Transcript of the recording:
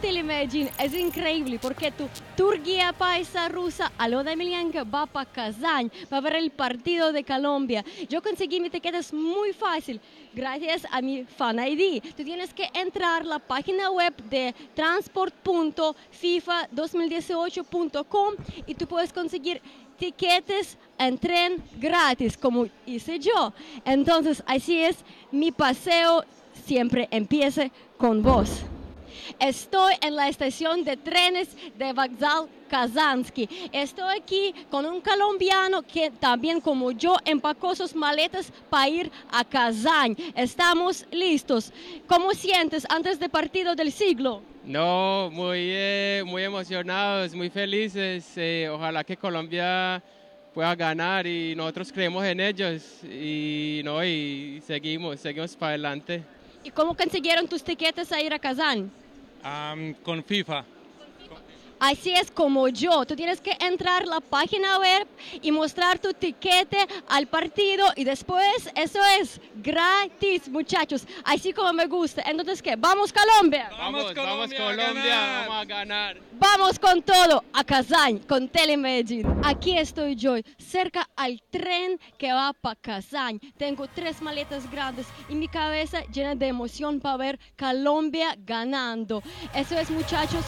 Telemedellín es increíble porque tu tour guía paisa rusa Alona Emelianka va para Kazán, va a ver el partido de Colombia. Yo conseguí mi tiquetes muy fácil gracias a mi Fan ID. Tú tienes que entrar a la página web de transport.fifa2018.com y tú puedes conseguir tiquetes en tren gratis, como hice yo. Entonces, así es, mi paseo siempre empieza con vos. Estoy en la estación de trenes de Vokzal Kazansky. Estoy aquí con un colombiano que también como yo empacó sus maletas para ir a Kazán. Estamos listos. ¿Cómo sientes antes del partido del siglo? No, muy, eh, muy emocionados, muy felices. Eh, ojalá que Colombia pueda ganar y nosotros creemos en ellos y no y seguimos, seguimos para adelante. ¿Y cómo consiguieron tus tiquetes a ir a Kazán? Am, con FIFA. Así es como yo. Tú tienes que entrar a la página web y mostrar tu tiquete al partido y después eso es gratis, muchachos. Así como me gusta. Entonces, ¿qué? ¿Vamos Colombia? Vamos, vamos Colombia, Colombia, a ganar. vamos a ganar. Vamos con todo a Kazán, con Telemedellín. Aquí estoy yo, cerca al tren que va para Kazán. Tengo tres maletas grandes y mi cabeza llena de emoción para ver Colombia ganando. Eso es, muchachos,